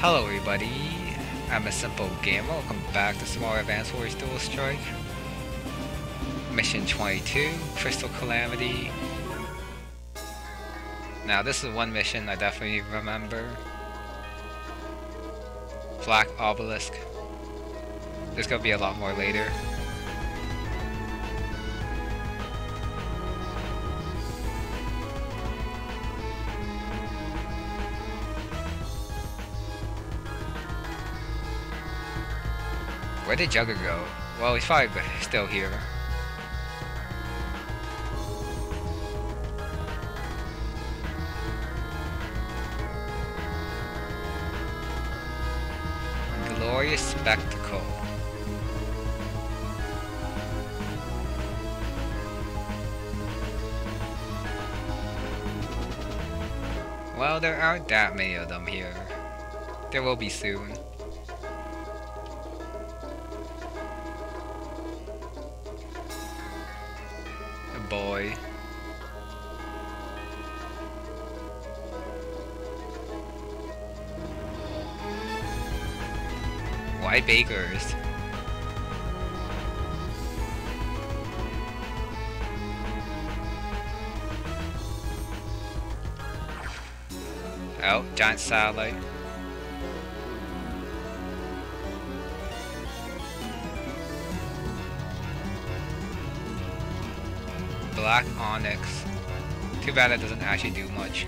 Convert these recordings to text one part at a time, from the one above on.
Hello everybody, I'm a simple gamer, welcome back to some more Advance Wars Dual Strike. Mission 22, Crystal Calamity. Now this is one mission I definitely remember. Black Obelisk. There's gonna be a lot more later. Where did Jugger go? Well, he's probably still here. Glorious spectacle. Well, there aren't that many of them here. There will be soon. Bakers? Oh, giant satellite. Black Onyx. Too bad it doesn't actually do much.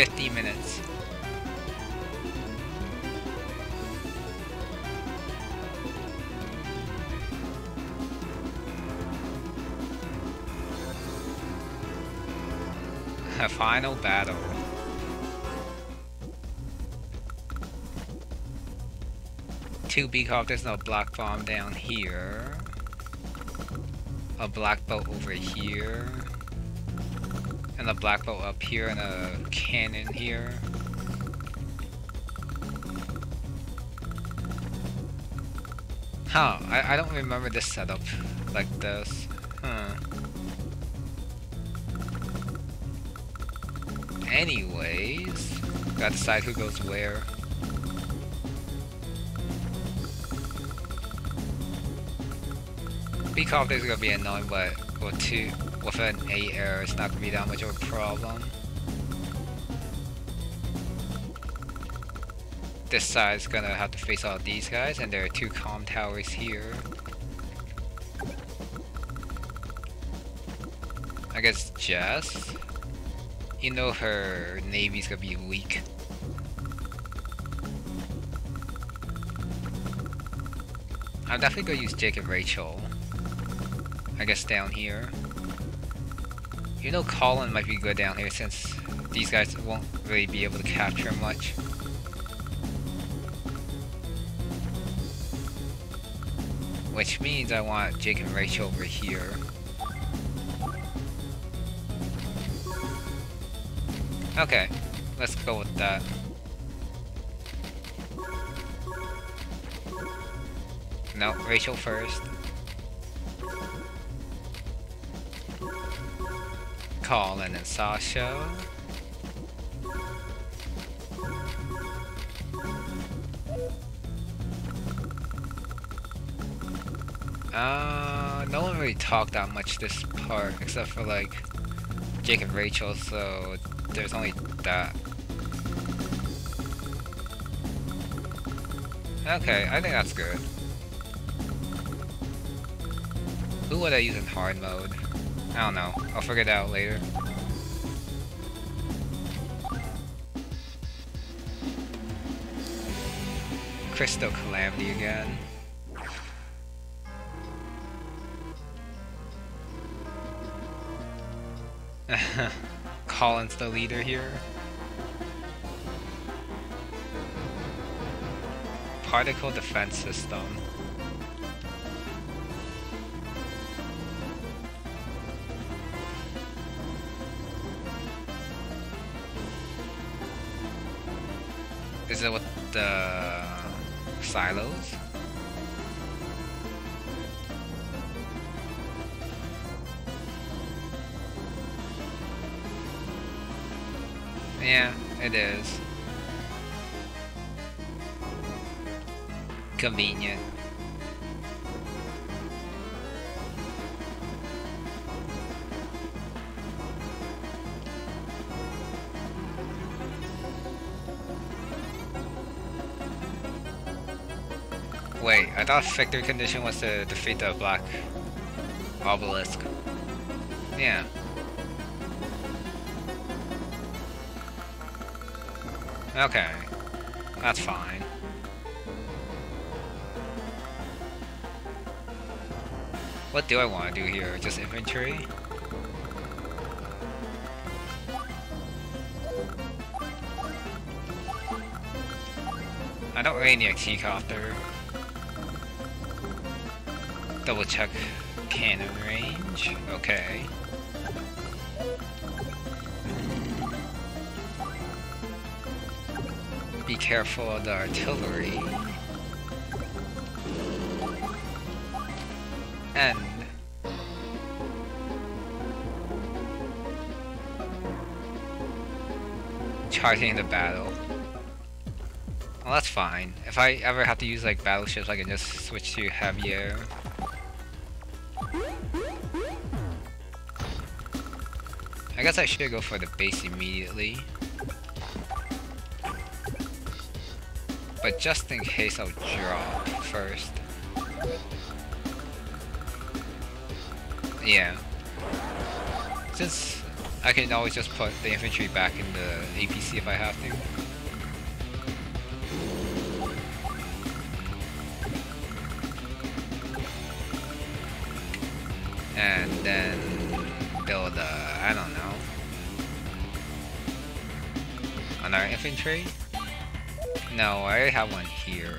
Fifty minutes. A final battle. two Beacock, there's no black bomb down here. A black boat over here. And a black boat up here and a cannon here. Huh, I, I don't remember this setup like this. Huh. Anyways, gotta decide who goes where. Be Beacock is gonna be annoying, but with two with an A error, it's not gonna be that much of a problem. This side's gonna have to face all these guys, and there are two com towers here. I guess Jess? You know her navy's gonna be weak. I'm definitely gonna use Jake and Rachel. I guess down here. You know Colin might be good down here since these guys won't really be able to capture much. Which means I want Jake and Rachel over here. Okay, let's go with that. No, Rachel first. Colin and Sasha. Uh, no one really talked that much this part, except for like Jake and Rachel, so there's only that. Okay, I think that's good. Who would I use in hard mode? I don't know. I'll figure it out later. Crystal Calamity again. Colin's the leader here. Particle Defense System. is it with the silos? Yeah, it is. Convenient. Thought victory condition was to defeat the black obelisk. Yeah. Okay. That's fine. What do I want to do here? Just inventory? I don't really need a keycopter. Double check cannon range. Okay. Be careful of the artillery. And charging the battle. Well, that's fine. If I ever have to use like battleships, I can just switch to heavier. I guess I should go for the base immediately. But just in case I'll drop first. Yeah. Since I can always just put the infantry back in the APC if I have to. Infantry? No, I already have one here.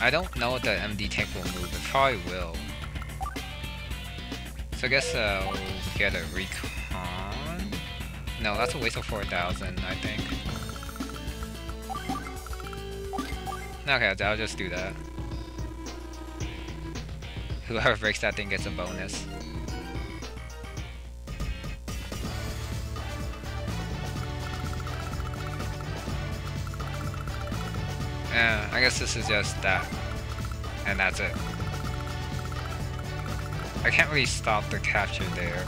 I don't know if the MD tank will move, it probably will. So I guess will get a recon? No, that's a waste of 4,000, I think. Okay, I'll just do that. Whoever breaks that thing gets a bonus. I guess this is just that. And that's it. I can't really stop the capture there.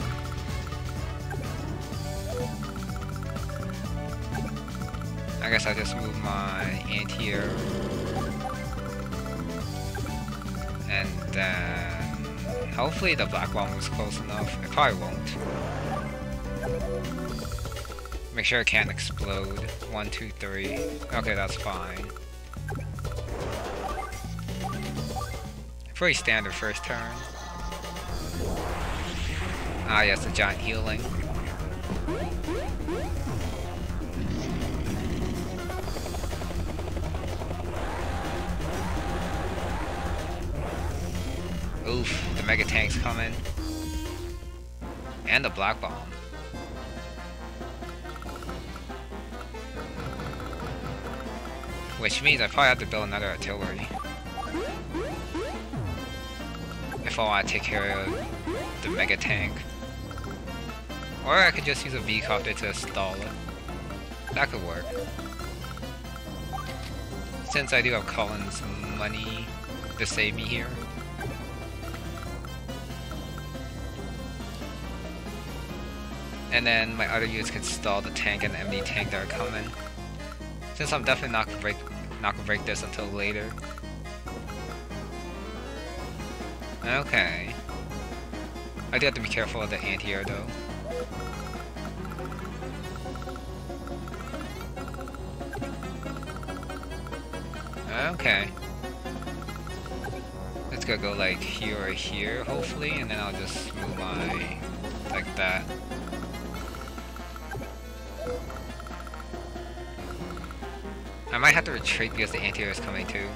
I guess I'll just move my anti-air. And then... Hopefully the black bomb is close enough. It probably won't. Make sure it can't explode. One, two, three. Okay, that's fine. Pretty standard first turn. Ah yes, the giant healing. Oof, the mega tank's coming. And the black bomb. Which means I probably have to build another artillery. If I take care of the mega tank. Or I could just use a B-copter to stall it. That could work. Since I do have Colin's money to save me here. And then my other units can stall the tank and the MD tank that are coming. Since I'm definitely not gonna break not gonna break this until later. Okay. I do have to be careful of the anti-air though. Okay. Let's go go like here or here, hopefully, and then I'll just move my... like that. I might have to retreat because the anti-air is coming too.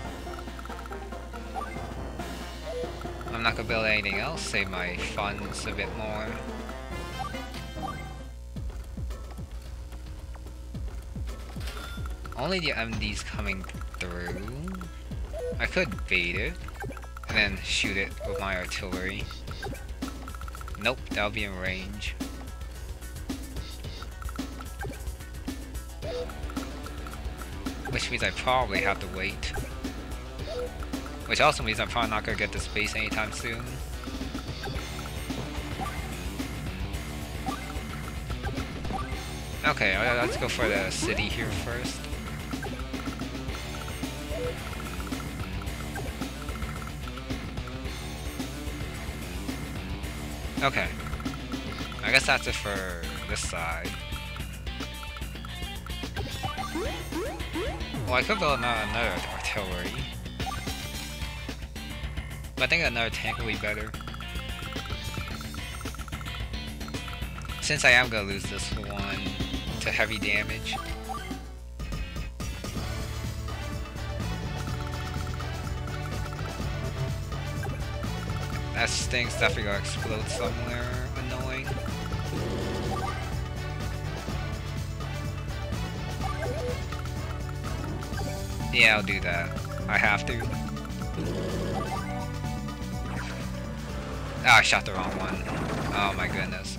not gonna build anything else, save my funds a bit more. Only the MD's coming through. I could bait it, and then shoot it with my artillery. Nope, that'll be in range. Which means I probably have to wait. Which also means I'm probably not gonna get this space anytime soon. Okay, uh, let's go for the city here first. Okay. I guess that's it for this side. Well, I could build another artillery. But I think another tank will be better. Since I am gonna lose this one to heavy damage. That thing's definitely gonna explode somewhere annoying. Yeah, I'll do that. I have to. Oh, I shot the wrong one. Oh my goodness.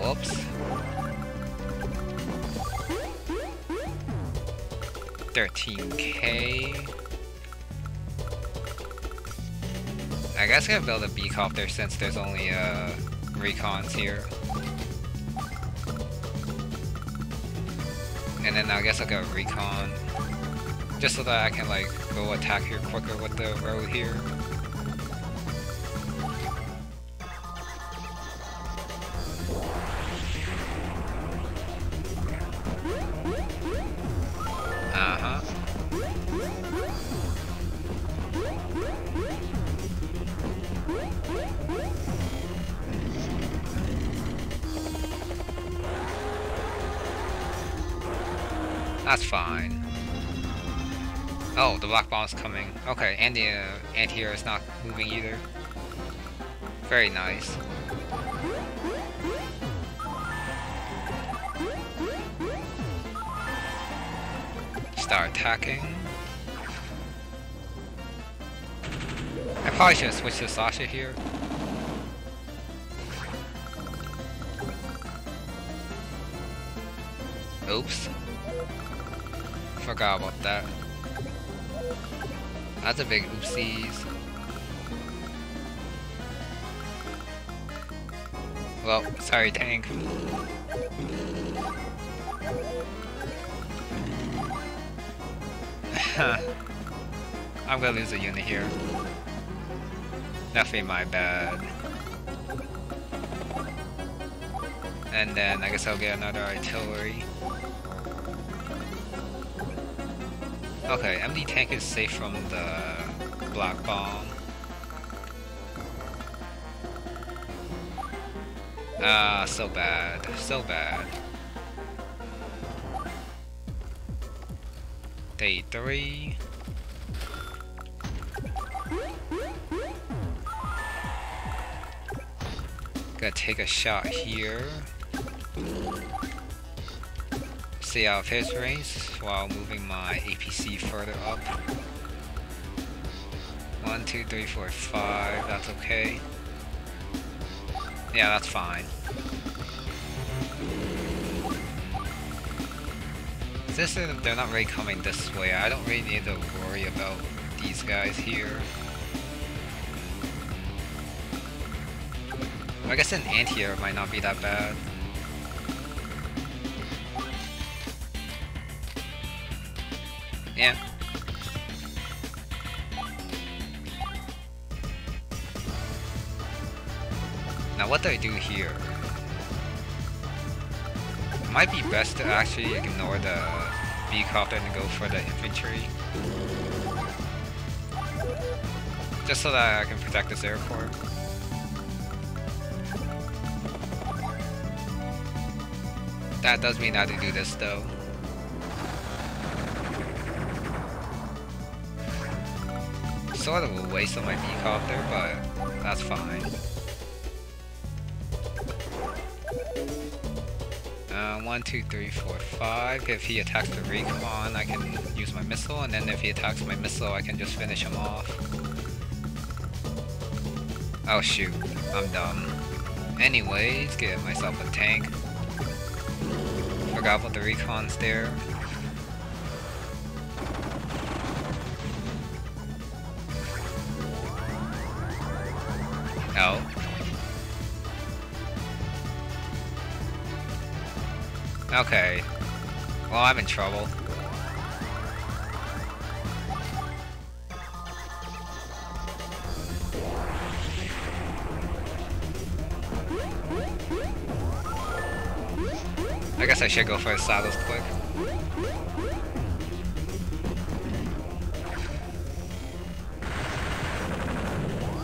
Whoops. 13k. I guess I can build a B-copter since there's only uh, recons here. And then I guess I'll go recon. Just so that I can like go attack here quicker with the road here. And the uh, anti-air is not moving either. Very nice. Start attacking. I probably should have switched to Sasha here. Oops forgot about that. That's a big oopsies. Well, sorry tank. I'm gonna lose a unit here. Definitely my bad. And then I guess I'll get another artillery. Okay, MD tank is safe from the black bomb. Ah, so bad. So bad. Day 3. Gotta take a shot here stay out of his range while moving my APC further up. One, two, three, four, five, that's okay. Yeah, that's fine. Since they're not really coming this way, I don't really need to worry about these guys here. I guess an anti-air might not be that bad. Yeah. Now what do I do here? Might be best to actually ignore the B-copter and go for the infantry. Just so that I can protect this air airport. That does mean I have to do this though. Sort of a waste of my B-copter, but that's fine. Uh, one, two, three, four, five. If he attacks the recon, I can use my missile, and then if he attacks my missile, I can just finish him off. Oh shoot, I'm dumb. Anyways, get myself a tank. Forgot about the recons there. I'm in trouble. I guess I should go for the saddles quick.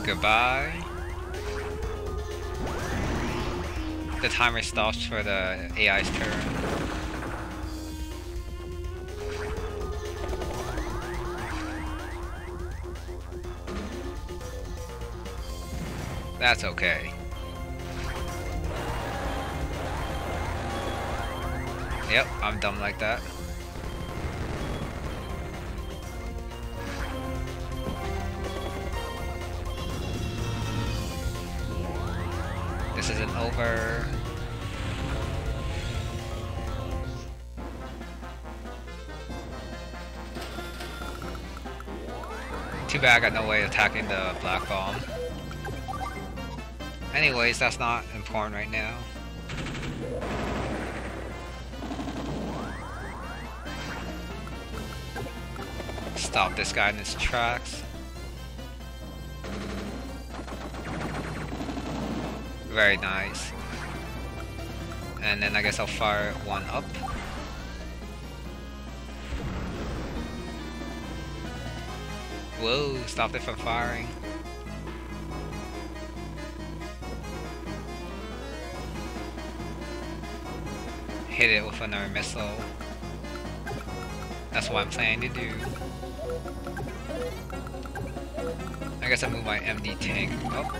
Goodbye. The timer stops for the AI's turn. That's okay. Yep, I'm dumb like that. This isn't over. Too bad I got no way of attacking the black bomb. Anyways, that's not important right now. Stop this guy in his tracks. Very nice. And then I guess I'll fire one up. Whoa, stopped it from firing. Hit it with another missile. That's what I'm planning to do. I guess I move my MD tank up.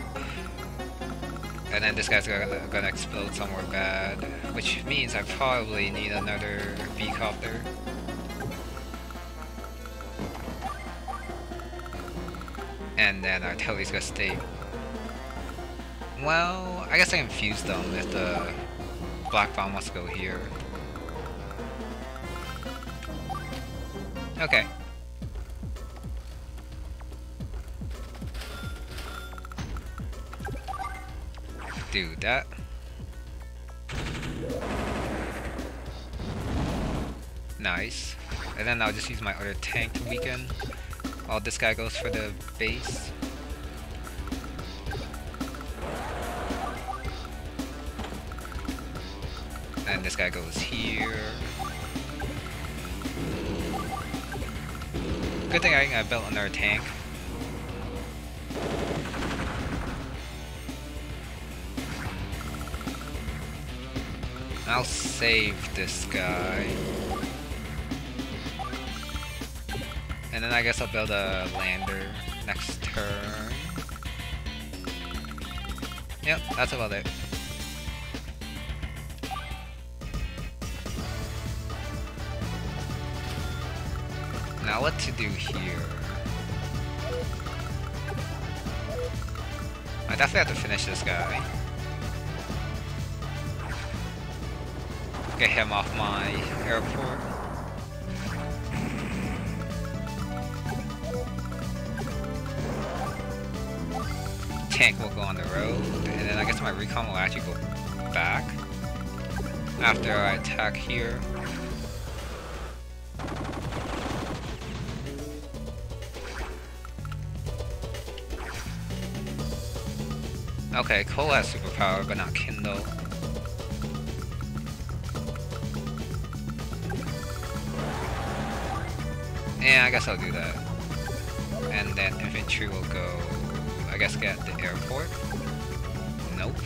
And then this guy's gonna, gonna explode somewhere bad. Which means I probably need another B-copter. And then artillery's gonna stay... Well, I guess I can fuse them if the black bomb must go here. Okay. Do that. Nice. And then I'll just use my other tank to weaken. While this guy goes for the base. This guy goes here. Good thing I, built another tank. I'll save this guy. And then I guess I'll build a lander next turn. Yep, that's about it. What to do here? I definitely have to finish this guy. Get him off my airport. Tank will go on the road, and then I guess my recon will actually go back after I attack here. Okay, Koal has superpower, but not Kindle. Yeah, I guess I'll do that. And then infantry will go, I guess, get the airport. Nope.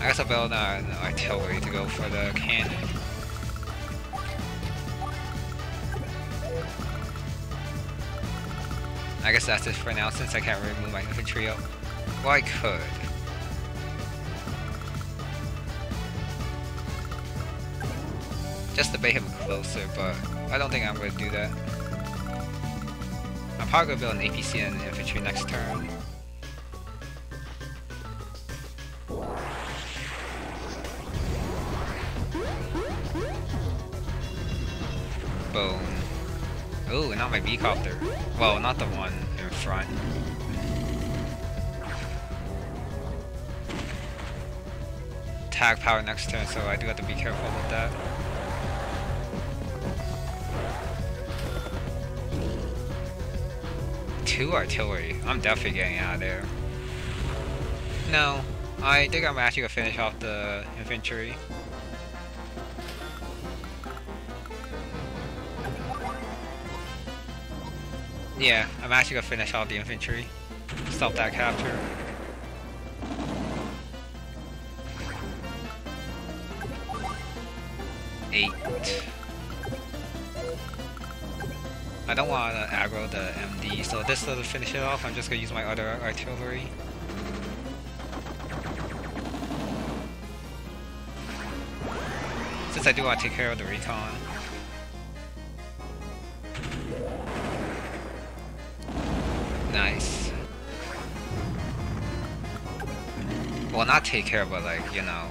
I guess I'll build uh, an artillery to go for the cannon. I guess that's it for now since I can't remove my infantry up. Well, I could. Just to bait him closer, but I don't think I'm going to do that. I'm probably going to build an APC and an infantry next turn. Boom. Ooh, not my B-copter. Well, not the one in front. Tag power next turn, so I do have to be careful with that. Two artillery. I'm definitely getting out of there. No, I think I'm actually gonna finish off the infantry. Yeah, I'm actually gonna finish off the infantry. Stop that capture. Eight. I don't want to aggro the MD, so this doesn't finish it off. I'm just gonna use my other artillery. Since I do want to take care of the recon. Take care, but like, you know,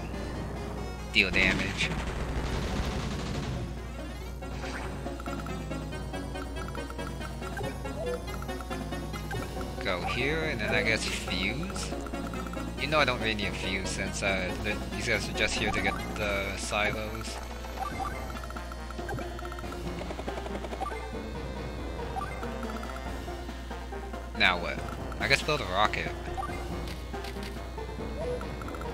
deal damage. Go here, and then I guess fuse? You know I don't really need a fuse since uh, these guys are just here to get the silos. Now what? I guess build a rocket.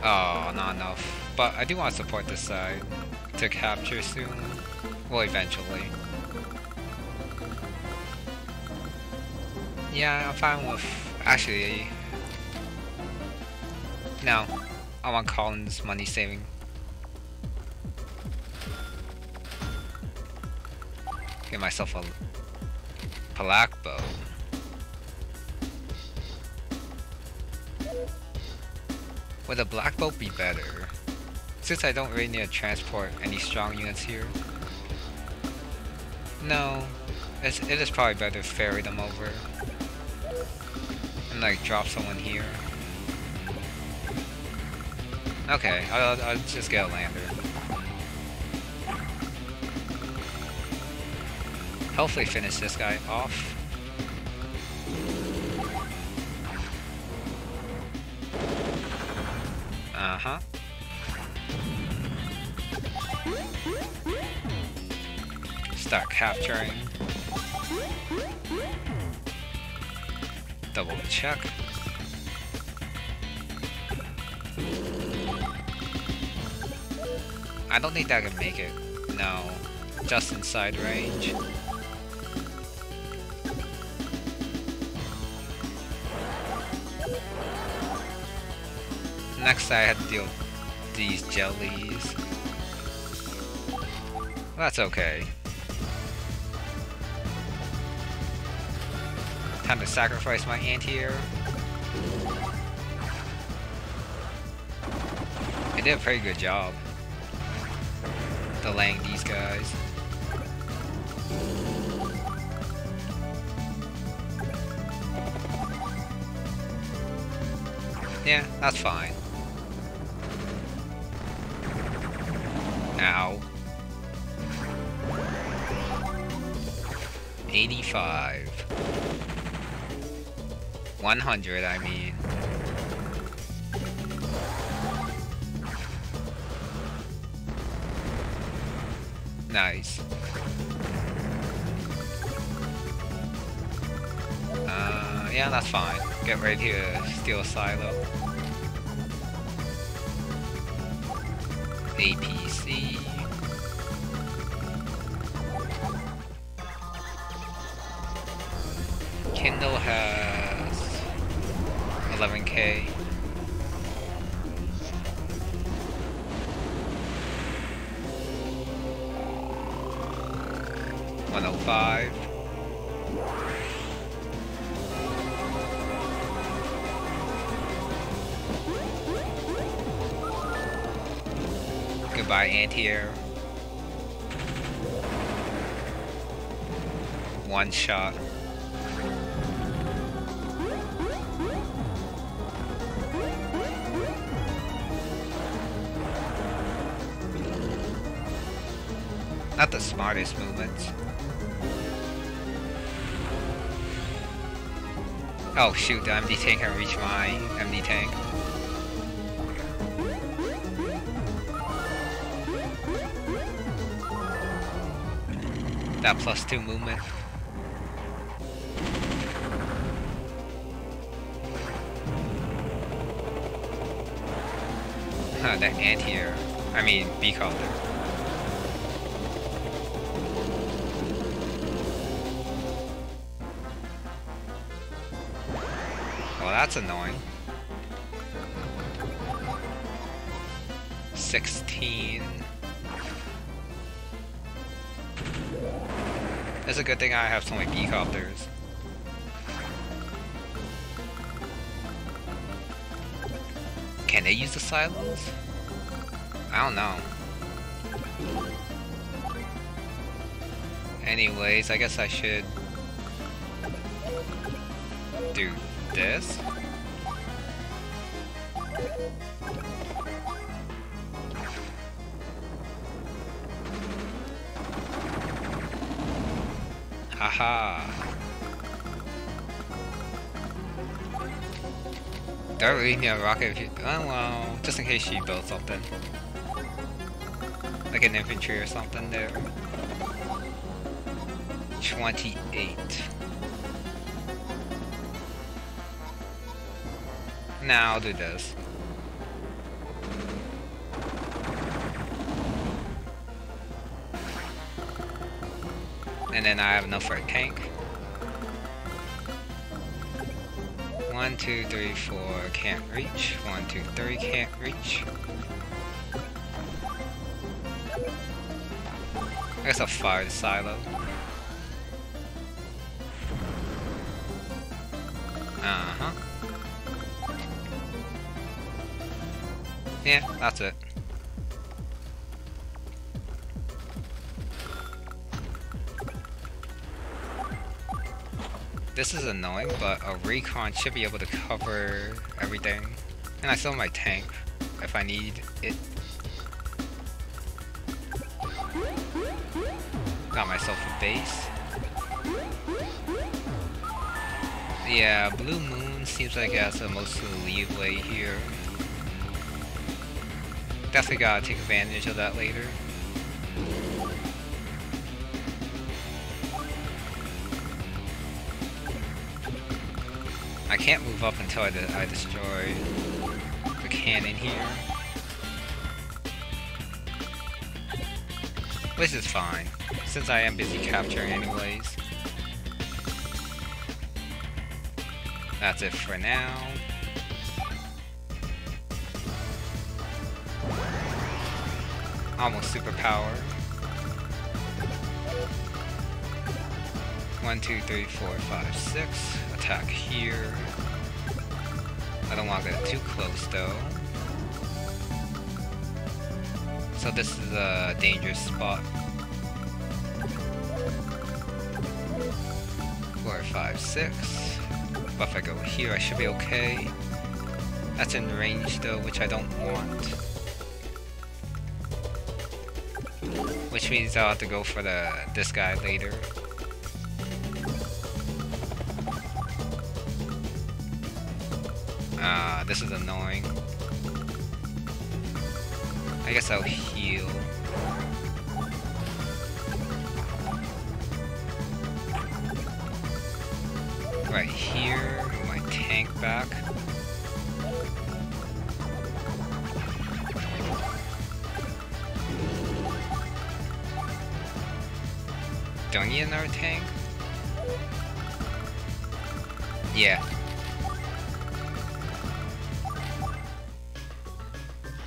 Oh, not enough. But I do want to support this side to capture soon. Well, eventually. Yeah, I'm fine with... Actually... No. I want Colin's money saving. Get myself a... black boat. A black boat be better? Since I don't really need to transport any strong units here. No, it's, it is probably better to ferry them over. And like drop someone here. Okay, I'll, I'll just get a lander. Hopefully finish this guy off. Uh-huh. Start capturing. Double check. I don't think that can make it. No. Just inside range. Next I had to deal with these jellies. That's okay. Time to sacrifice my anti-air. I did a pretty good job. Delaying these guys. Yeah, that's fine. 85. 100, I mean. Nice. Uh, yeah, that's fine. Get ready to steal a silo. APC. One oh five. Goodbye, anti-air. One shot. Not the smartest movements. Oh shoot, the MD tank can reach my MD tank. That plus two movement. Huh, that ant here. I mean, B-copter. That's annoying. 16. It's a good thing I have so many B-copters. Can they use the silos? I don't know. Anyways, I guess I should do this. Do I really need a rocket? if you- oh well, just in case she builds something. Like an infantry or something there. 28. Now I'll do this. And then I have enough for a tank. One, two, three, four, can't reach. One, two, three, can't reach. I guess I'll fire the silo. Uh-huh. Yeah, that's it. This is annoying, but a recon should be able to cover everything. And I still have my tank if I need it. Got myself a base. Yeah, Blue Moon seems like it has the most leeway here. Definitely gotta take advantage of that later. Up until I, de I destroy the cannon here. This is fine, since I am busy capturing anyways. That's it for now. Almost superpower. One, two, three, four, five, six attack here. Don't want to get too close though. So this is a dangerous spot. Four, five, six. But if I go here, I should be okay. That's in range though, which I don't want. Which means I'll have to go for the this guy later. This is annoying. I guess I'll heal. Right here, my tank back. Don't need another tank? Yeah,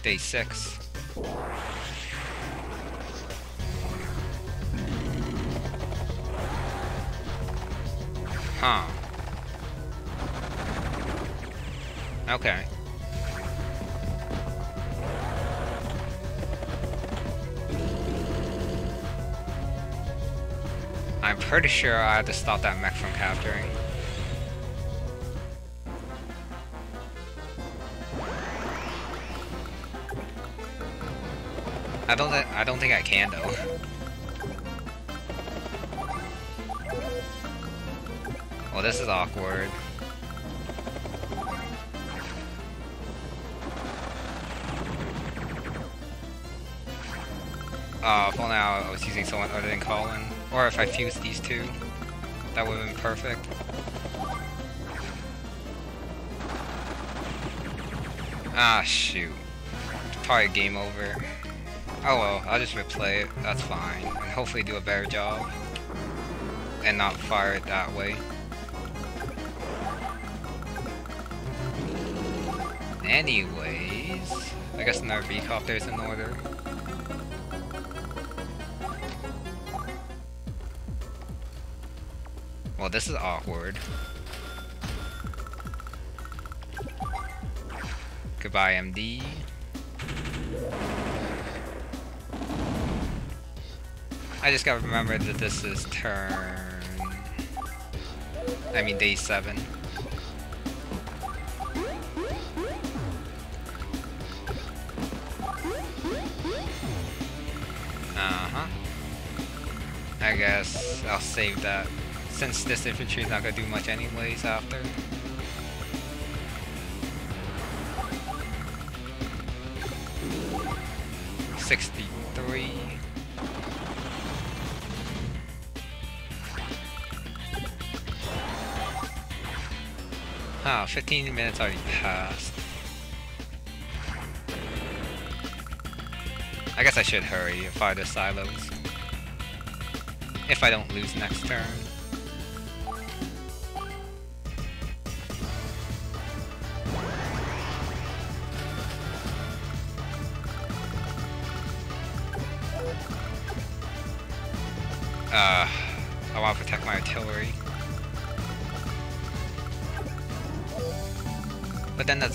day six. Huh. Okay. I'm pretty sure I have to stop that mech from capturing. think I can, though. Well, this is awkward. Oh, if only I was using someone other than Colin. Or if I fused these two. That would have been perfect. Ah, shoot. It's probably game over. Oh well, I'll just replay it, that's fine. And hopefully do a better job. And not fire it that way. Anyways, I guess another B-copter is in order. Well, this is awkward. Goodbye, MD. I just gotta remember that this is turn... I mean, day 7. Uh-huh. I guess I'll save that, since this infantry is not gonna do much anyways after. Sixty-three. Huh, 15 minutes already passed. I guess I should hurry and fire the silos. If I don't lose next turn.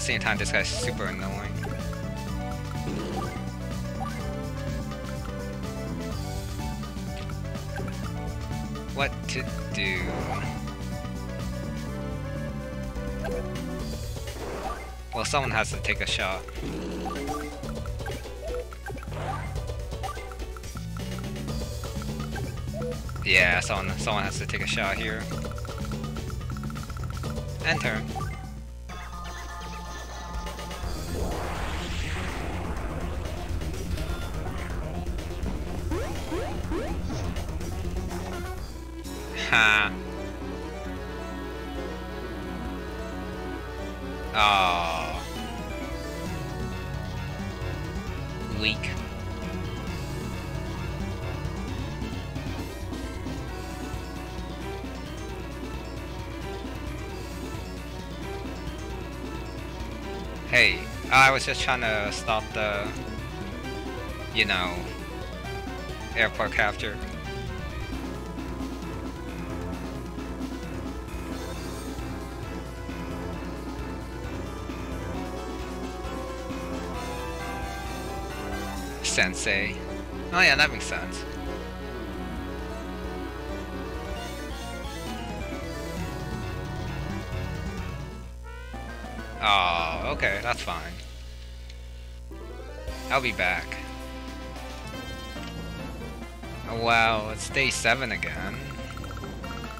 Same time, this guy's super annoying. What to do? Well, someone has to take a shot. Yeah, someone someone has to take a shot here. And was just trying to stop the, you know, airport capture. Sensei. Oh yeah, that makes sense. Oh, okay, that's fine. I'll be back. Oh, wow, it's day 7 again.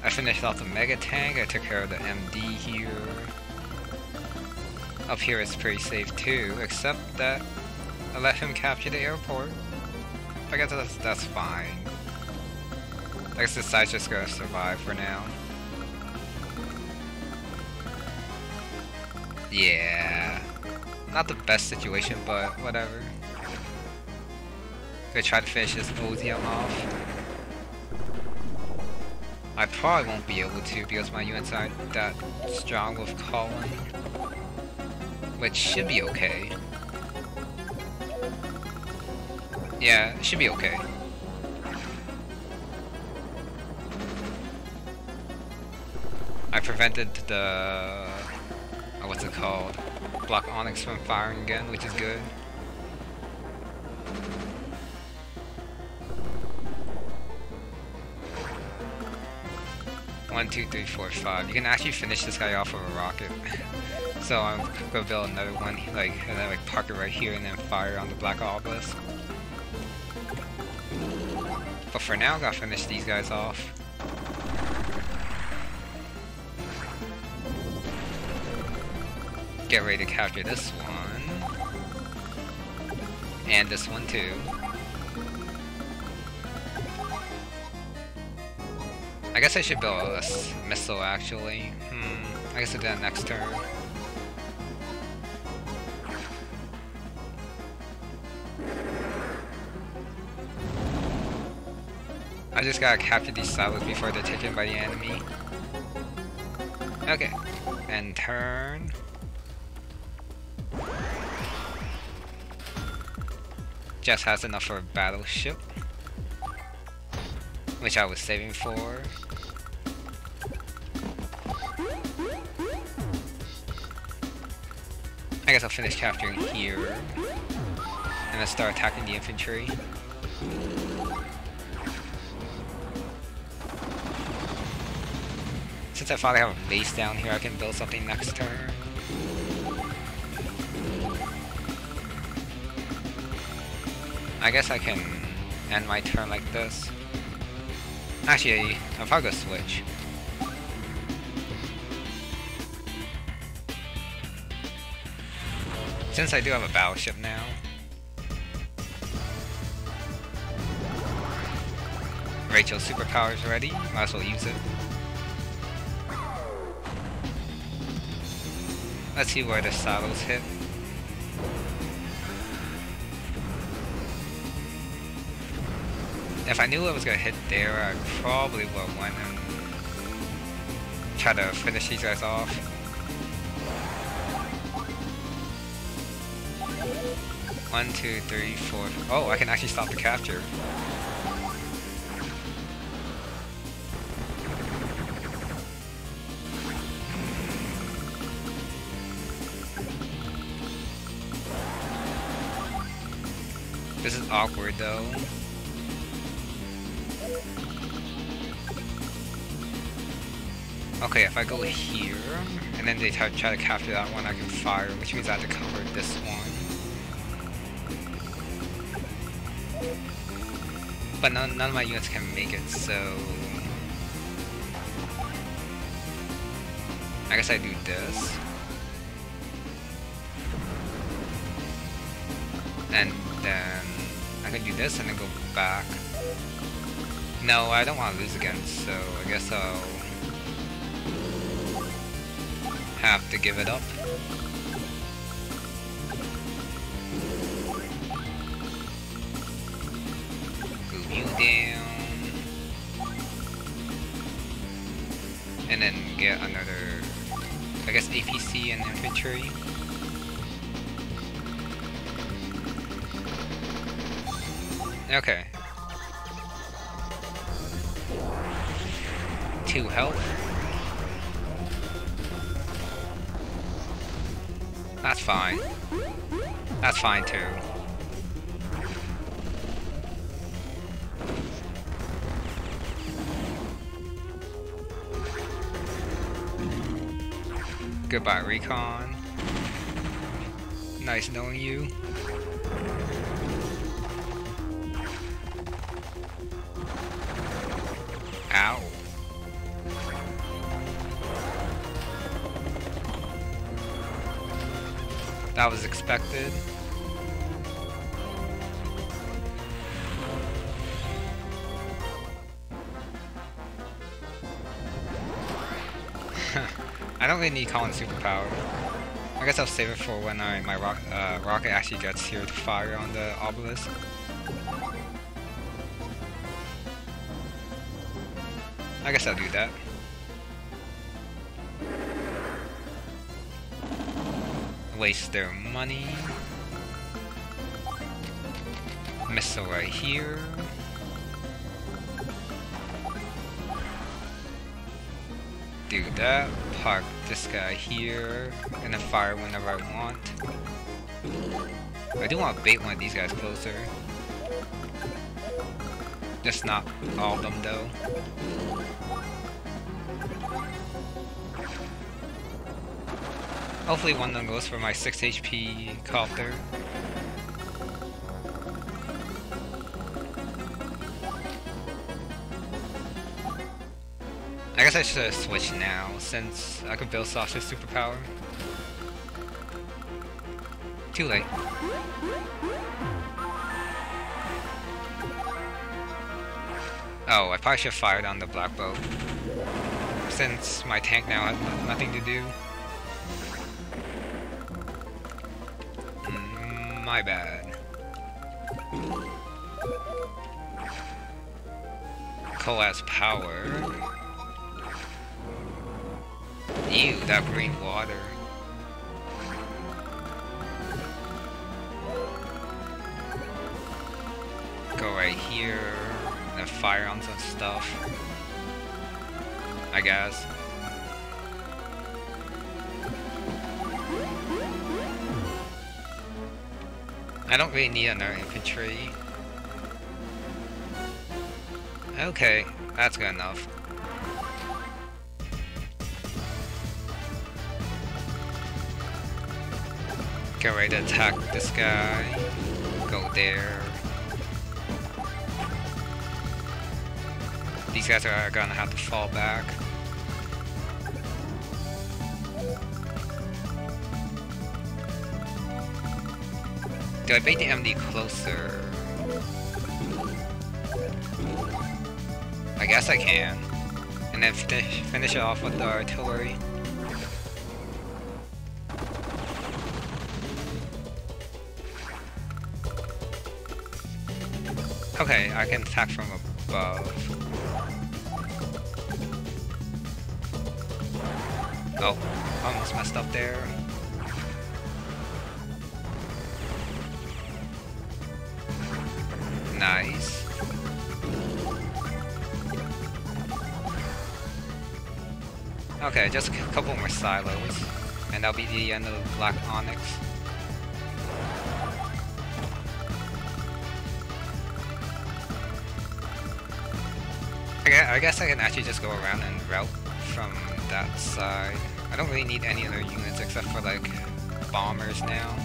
I finished off the Mega Tank, I took care of the MD here. Up here it's pretty safe too, except that I let him capture the airport. I guess that's, that's fine. I guess the site's just gonna survive for now. Yeah. Not the best situation, but whatever. Gonna try to finish this Ozium off. I probably won't be able to because my units aren't that strong with Colin. Which should be okay. Yeah, it should be okay. I prevented the... Uh, what's it called? Black Onyx from firing again, which is good. Two, three, four, five. You can actually finish this guy off with a rocket. so I'm gonna build another one, like, and then like park it right here and then fire on the Black Obelisk. But for now, I gotta finish these guys off. Get ready to capture this one. And this one too. I guess I should build a missile actually. Hmm, I guess I'll do that next turn. I just gotta capture these silos before they're taken by the enemy. Okay, and turn. Just has enough for a battleship. Which I was saving for. I guess I'll finish capturing here. And then start attacking the infantry. Since I finally have a base down here, I can build something next turn. I guess I can end my turn like this. Actually, I'll probably go switch. Since I do have a battleship now. Rachel's superpowers ready, might as well use it. Let's see where the silos hit. If I knew it was gonna hit there, I probably would have went and try to finish these guys off. One, two, three, four. Oh, I can actually stop the capture. This is awkward though. Okay, if I go here, and then they try, to capture that one, I can fire, which means I have to cover this one. But none, none of my units can make it, so... I guess I do this. And then I can do this and then go back. No, I don't want to lose again, so I guess I'll have to give it up. Get another, I guess APC and infantry. Okay. Two health. That's fine. That's fine too. Goodbye, Recon. Nice knowing you. Ow. That was expected. Really need Colin's superpower. I guess I'll save it for when I, my rock, uh, rocket actually gets here to fire on the obelisk. I guess I'll do that. Waste their money. Missile right here. Do that. Park this guy here. And then fire whenever I want. I do want to bait one of these guys closer. Just not all of them though. Hopefully one of them goes for my 6 HP copter. Guess I should have switched now, since I could build Sasha's superpower. Too late. Oh, I probably should have fired on the black boat. Since my tank now has nothing to do. Mm, my bad. Koal has power. Ew, that green water. Go right here, and fire on some stuff. I guess. I don't really need another infantry. Okay, that's good enough. Ready to attack this guy. Go there. These guys are gonna have to fall back. Do I bait the MD closer? I guess I can. And then finish, finish it off with the artillery. Can attack from above. Oh, almost messed up there. Nice. Okay, just a couple more silos, and that'll be the end of Black Onyx. I guess I can actually just go around and route from that side. I don't really need any other units except for like bombers now.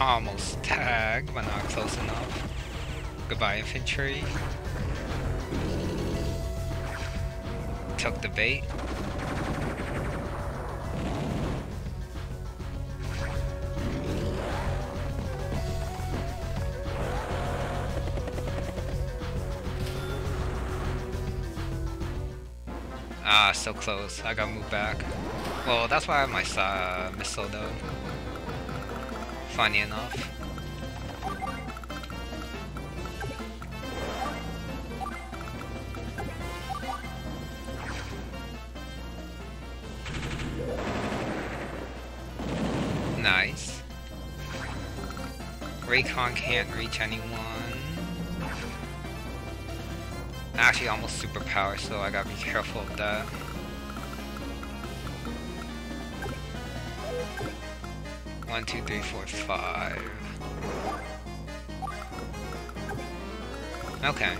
Almost tagged, but not close enough. Goodbye infantry. Took the bait. So close. I gotta move back. Well, that's why I have my uh, missile though. Funny enough. Nice. Recon can't reach anyone. Actually, almost superpower, so I gotta be careful of that. One, two, three, four, five. Okay.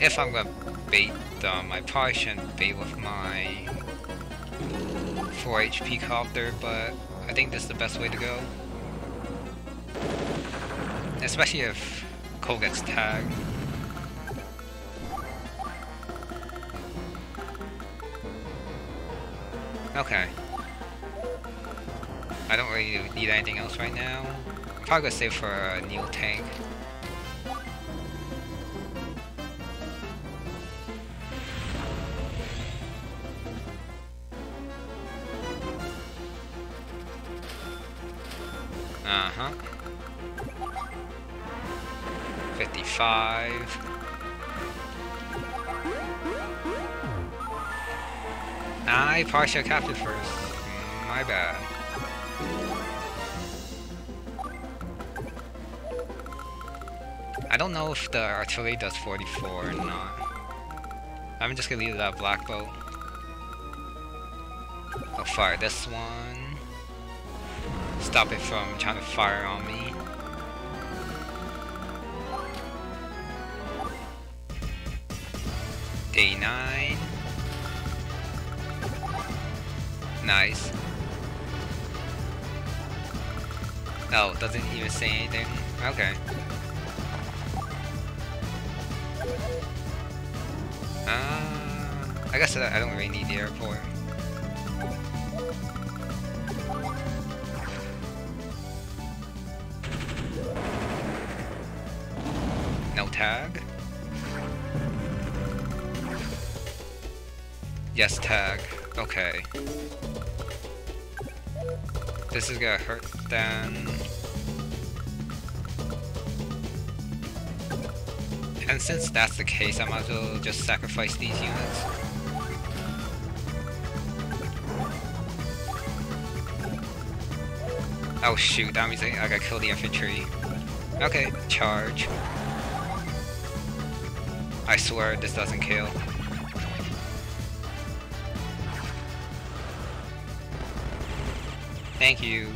If I'm gonna bait them, I probably shouldn't bait with my 4 HP copter, but I think this is the best way to go. Especially if Koal gets tagged. Okay. I don't really need anything else right now. Probably save for a new tank. Should have captured first. Mm, my bad. I don't know if the artillery does 44 or not. I'm just gonna leave that black boat. I'll fire this one. Stop it from trying to fire on me. Day 9. Nice. Oh, doesn't even say anything? Okay. Ah. I guess I don't really need the airport. No tag. Yes, tag. Okay. This is gonna hurt then. And since that's the case, I might as well just sacrifice these units. Oh shoot, that means I gotta kill the infantry. Okay, charge. I swear this doesn't kill. Thank you.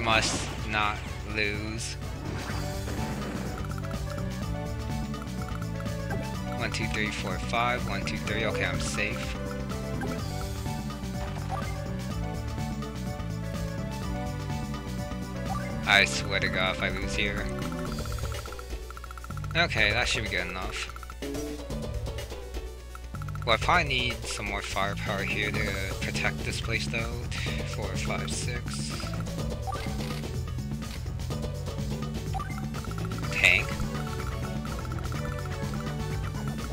Must not lose. One, two, three, four, five. One, two, three. Okay, I'm safe. I swear to god if I lose here. Okay, that should be good enough. Well, I probably need some more firepower here to protect this place though. Four, five, six. Tank.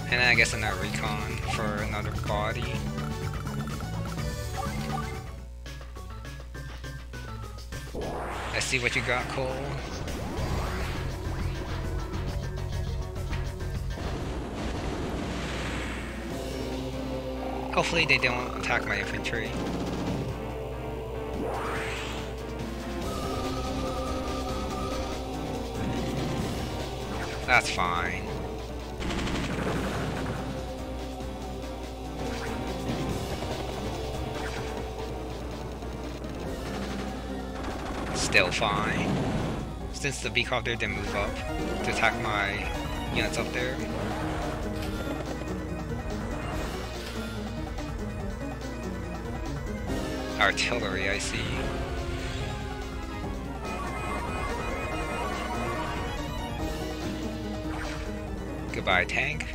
And then I guess another recon for another body. Let's see what you got, Koal. Hopefully they don't attack my infantry. That's fine. Still fine. Since the B-copter didn't move up to attack my units up there. Artillery, I see. Goodbye, tank.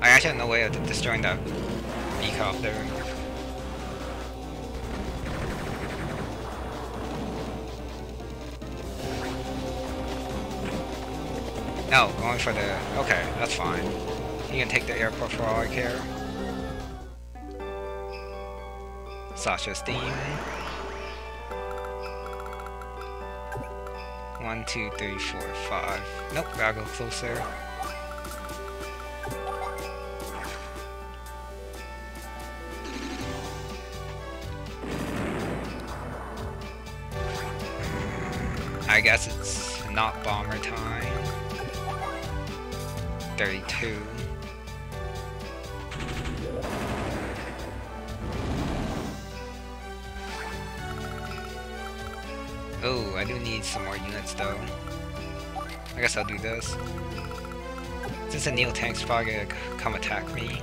I actually have no way of destroying that B-copter. No, going for the... Okay, that's fine. You can take the airport for all I care. Sasha Steam. One, two, three, four, five. Nope, gotta go closer. 32. Oh, I do need some more units though. I guess I'll do this. Since the Neo tank's probably gonna come attack me.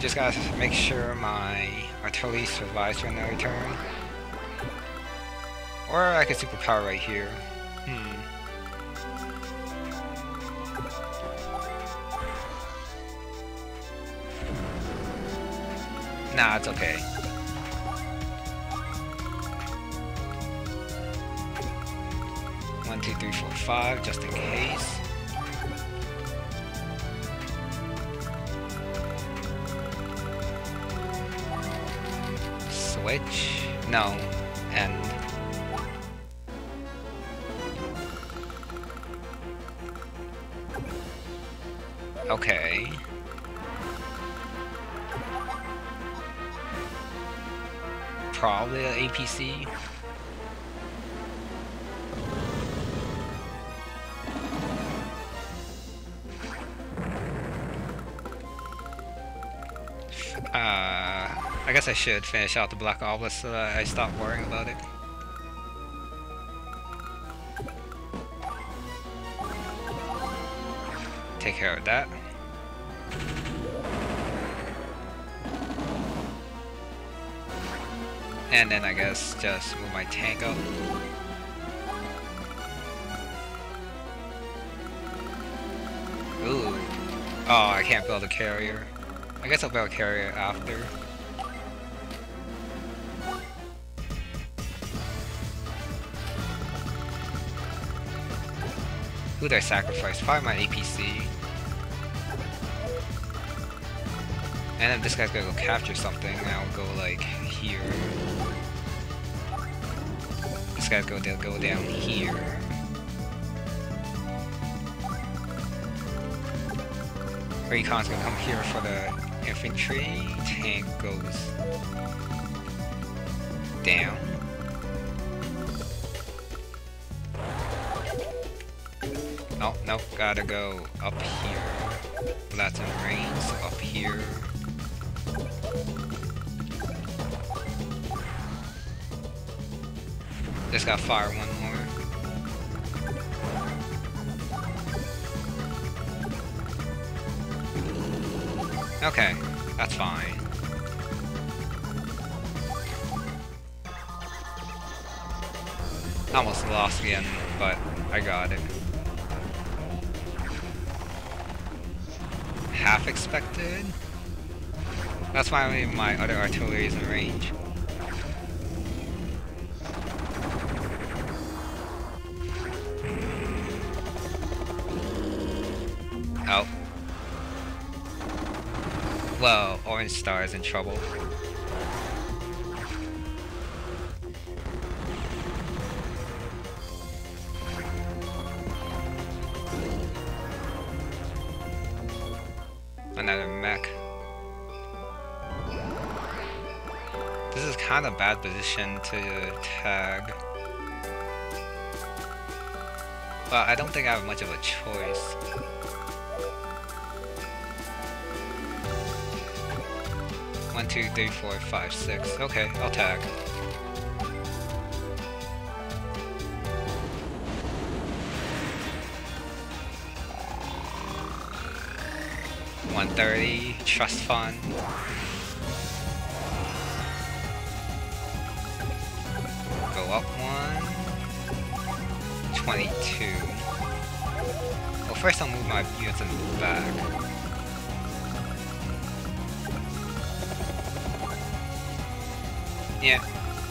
Just gotta make sure my artillery survives for another turn. Or I could superpower right here. Hmm. Nah, it's okay. One, two, three, four, five, just in case. Switch? No. End. Okay. Probably an APC. Guess I should finish out the Black Obelisk so that I stop worrying about it. Take care of that. And then I guess just move my tank up. Ooh. Oh, I can't build a carrier. I guess I'll build a carrier after. Who did I sacrifice? Probably my APC. And if this guy's gonna go capture something, I'll go like here. This guy's gonna go down here. Recon's gonna come here for the infantry. Tank goes down. Nope, gotta go up here. That's in range, up here. Just gotta fire one more. Okay, that's fine. Almost lost again, but I got it. Half expected? That's why I my other artillery is in range. Oh. Well, Orange Star is in trouble. Bad position to tag. But I don't think I have much of a choice. One, two, three, four, five, six. Okay, I'll tag. One thirty, trust fund. First I'll move my units the back. Yeah,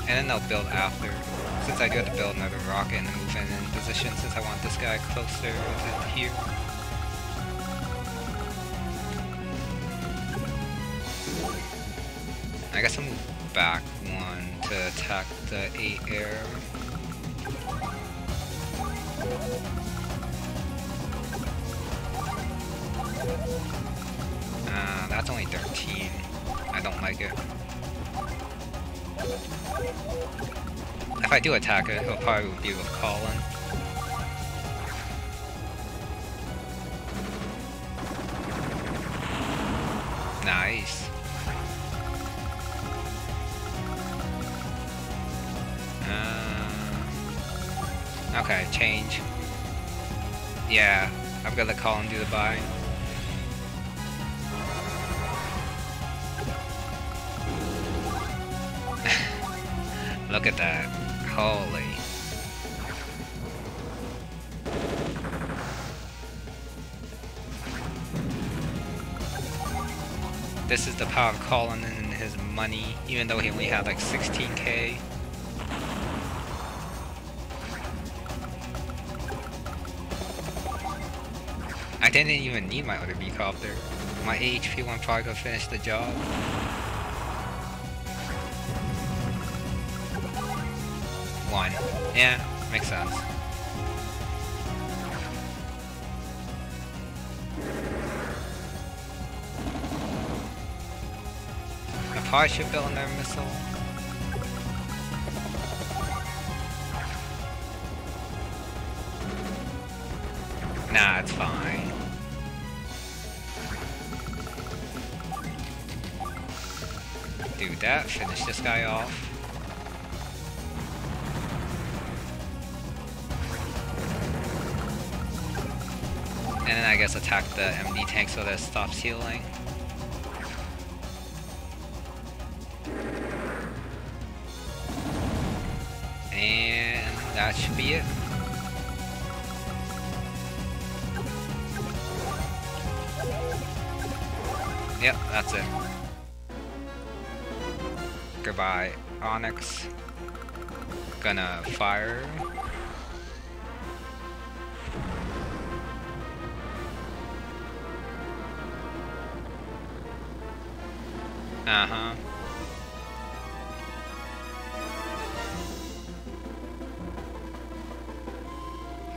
and then they'll build after. Since I do have to build another rocket and move in, in position since I want this guy closer to here. I guess I'll move back one to attack the 8 air. I do attack it, he'll probably be with Colin. Nice. Uh, okay, change. Yeah, I've got to call and do the buy. Look at that. The power of Colin and his money, even though he only had like 16k. I didn't even need my other B-copter. My AHP one probably could finish the job. one. Yeah, makes sense. Probably should build another missile. Nah, it's fine. do that, finish this guy off. And then I guess attack the MD tank so that it stops healing. Fire. Uh-huh.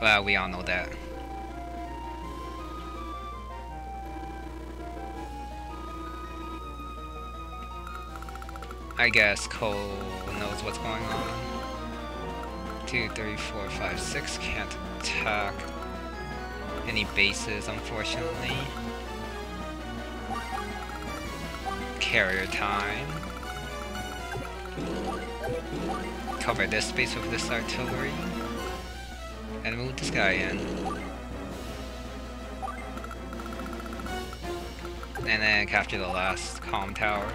Well, we all know that. I guess Koal knows what's going on. Two, three, four, five, six can't attack any bases, unfortunately. Carrier time. Cover this space with this artillery. And move this guy in. And then capture the last com tower.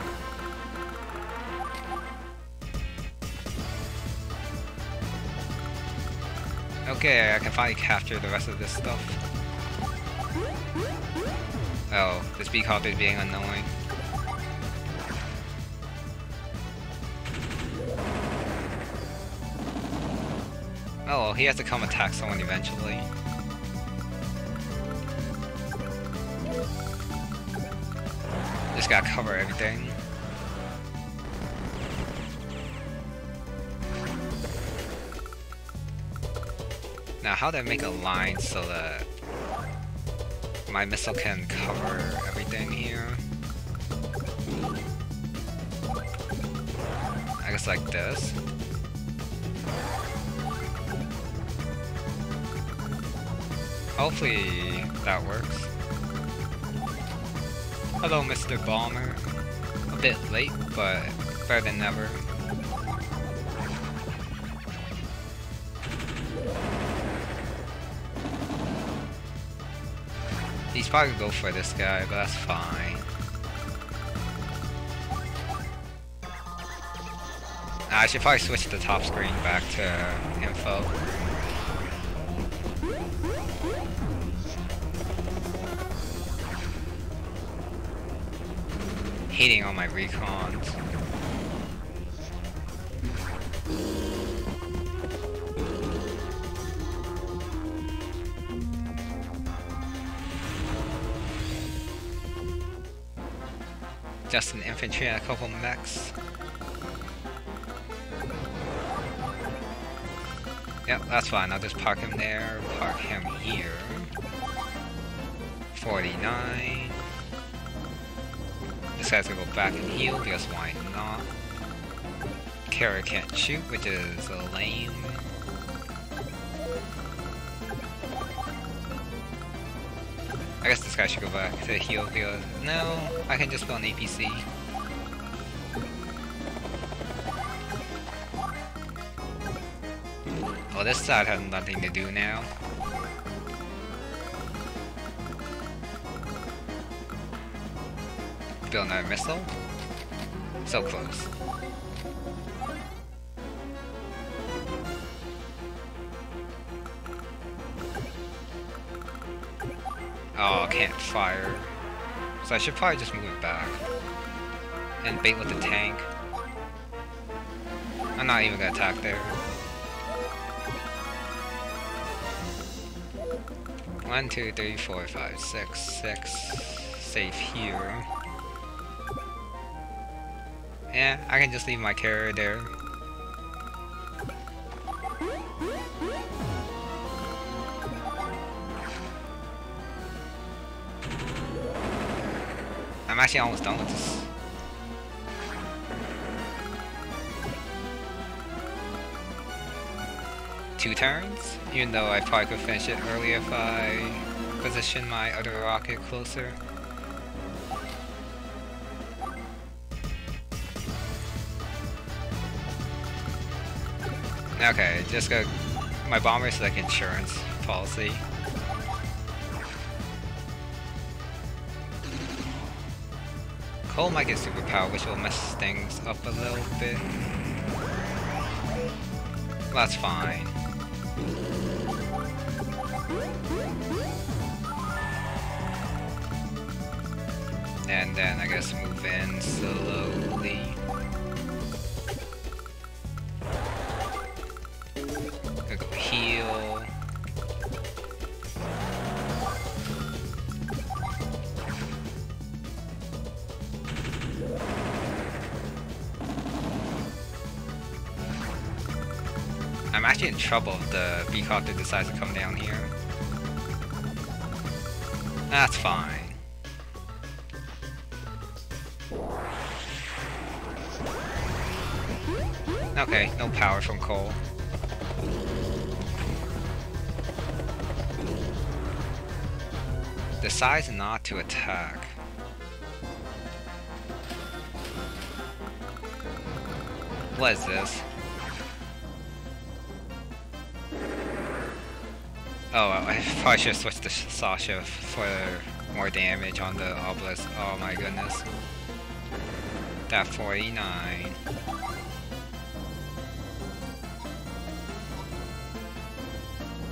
Okay, I can finally capture the rest of this stuff. Oh, this beacon is being annoying. Oh, he has to come attack someone eventually. Just gotta cover everything. How do I make a line so that my missile can cover everything here? I guess like this. Hopefully that works. Hello, Mr. Bomber. A bit late, but better than never. Probably go for this guy, but that's fine. I should probably switch the top screen back to info. Hating on my recons. Just an infantry and a couple mechs. Yep, that's fine. I'll just park him there, park him here. 49. This guy's gonna go back and heal because why not? Kara can't shoot, which is lame. I guess this guy should go back to heal because no, I can just build an APC. Oh, this side has nothing to do now. Build another missile. So close. Can't fire. So I should probably just move it back. And bait with the tank. I'm not even gonna attack there. One, two, three, four, five, six, six. Safe here. Yeah, I can just leave my carrier there. actually almost done with this. Two turns? Even though I probably could finish it early if I position my other rocket closer. Okay, just got my bomber's like insurance policy. Koal might get superpower, which will mess things up a little bit. That's fine. And then I guess move in slowly. Heal. Trouble if the B-copter decides to come down here. That's fine. Okay, no power from Koal. Decides not to attack. What is this? Oh, I probably should have switched to Sasha for more damage on the obelisk. Oh my goodness. That 49.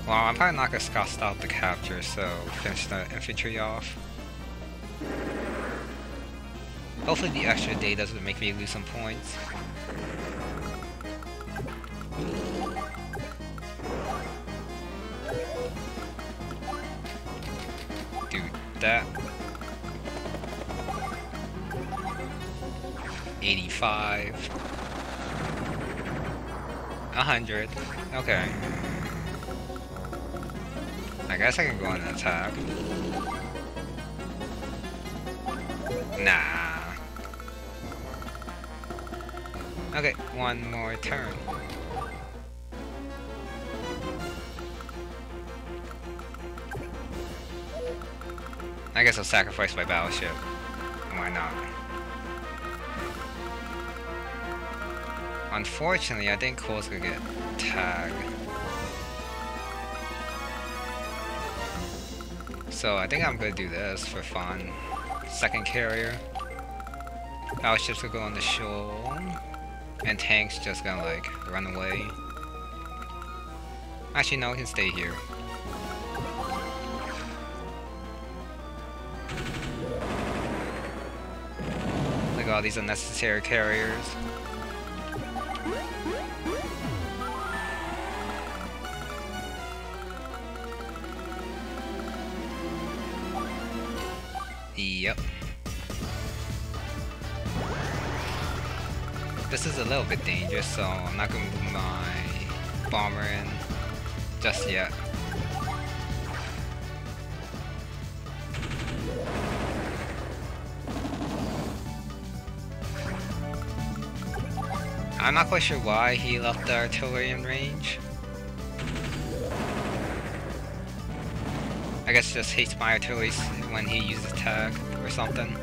Well, I'm probably not gonna scout out the capture, so finish the infantry off. Hopefully the extra day doesn't make me lose some points. 85. 100. Okay. I guess I can go on attack. Nah. Okay, one more turn. I guess I'll sacrifice my battleship. Why not? Unfortunately, I think Koal's gonna get tagged. So I think I'm gonna do this for fun. Second carrier. Battleships will go on the shoal. And tanks just gonna like run away. Actually no, he can stay here. Look at all these unnecessary carriers. Little bit dangerous, so I'm not gonna move my bomber in just yet. I'm not quite sure why he left the artillery in range. I guess just hates my artillery when he uses tag or something.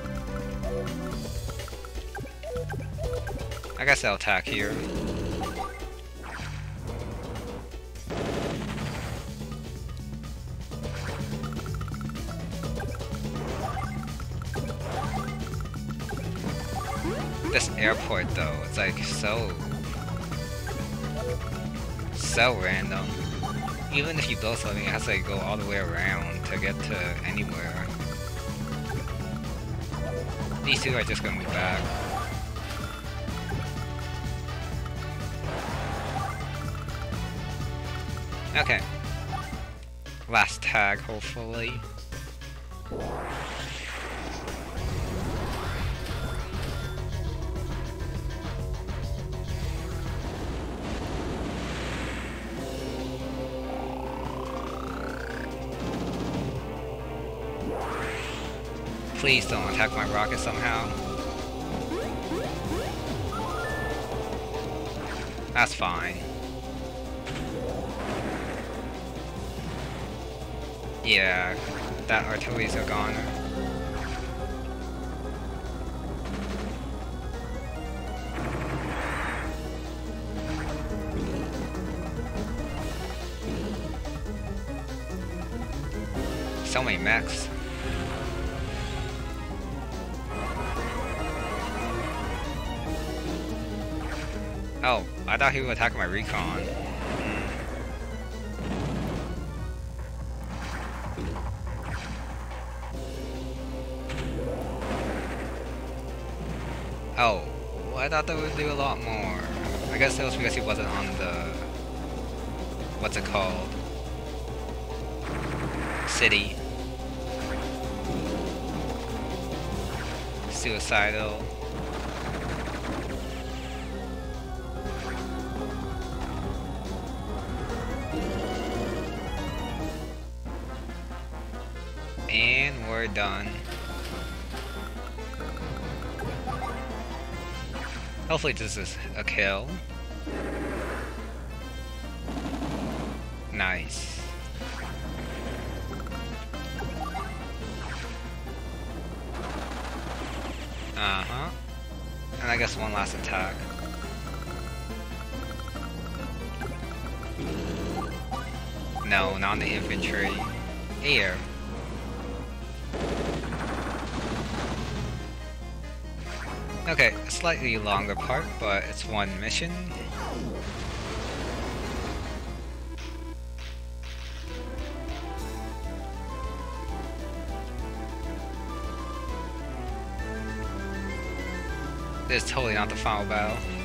Guess I'll attack here. This airport though, it's like so... So random. Even if you build something, it has to like, go all the way around to get to anywhere. These two are just gonna be back. Please don't attack my rocket somehow. That's fine. Yeah, that artillery's a goner. So many mechs. Oh, I thought he was attacking my recon. Thought that would do a lot more. I guess it was because he wasn't on the... What's it called? City. Suicidal. And we're done. Hopefully this is a kill. Nice. Uh-huh. And I guess one last attack. No, not the infantry. Air. Slightly longer part, but it's one mission. Is totally not the final battle.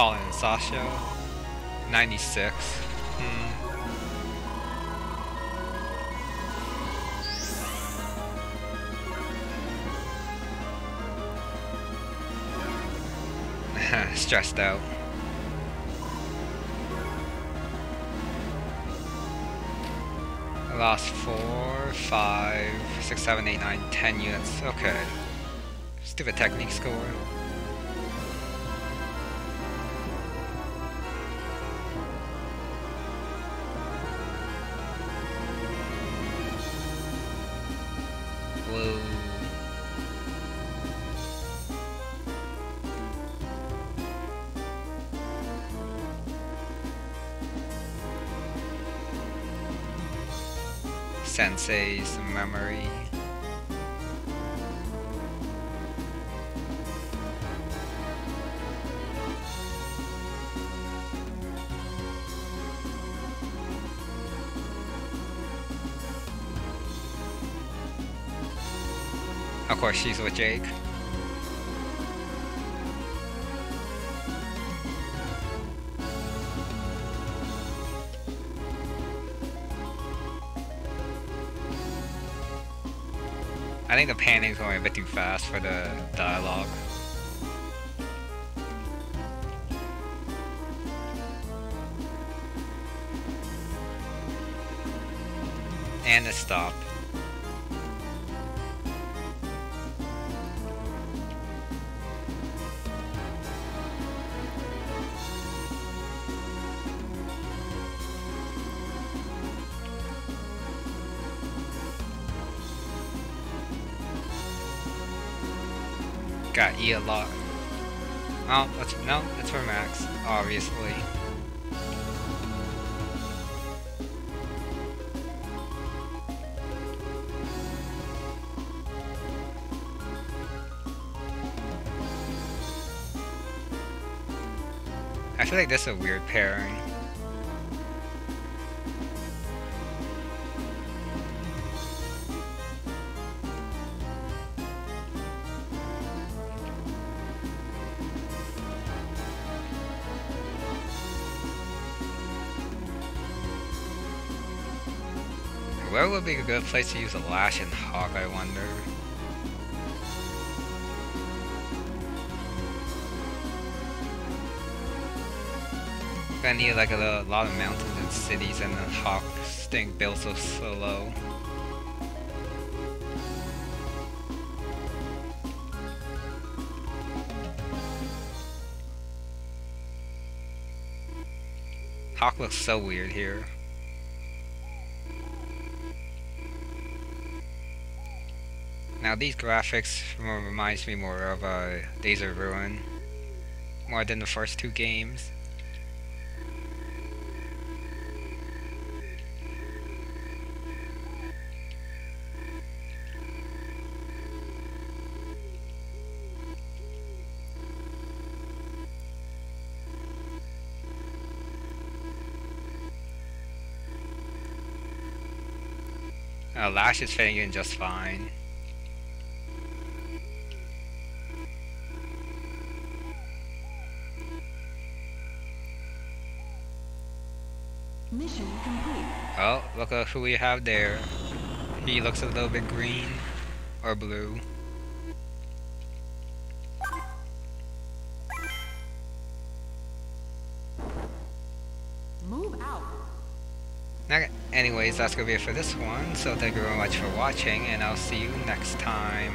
Colin and Sasha. 96. Hmm. Stressed out. I lost four, five, six, seven, eight, nine, ten units. Okay. Stupid technique score. Memory. Of course, she's with Jake. Going a bit too fast for the dialogue. And it stop. A lot. Oh, that's no, that's for Max, obviously. I feel like this is a weird pairing. Would be a good place to use a Lash and Hawke, I wonder? Gonna need like a, lot of mountains and cities and the Hawke staying built so slow. Hawke looks so weird here. Now these graphics reminds me more of uh, Days of Ruin, more than the first two games. Uh, Lash is fitting in just fine. Oh, look at who we have there. He looks a little bit green or blue. Move out. Okay, anyways, that's gonna be it for this one. So thank you very much for watching, and I'll see you next time.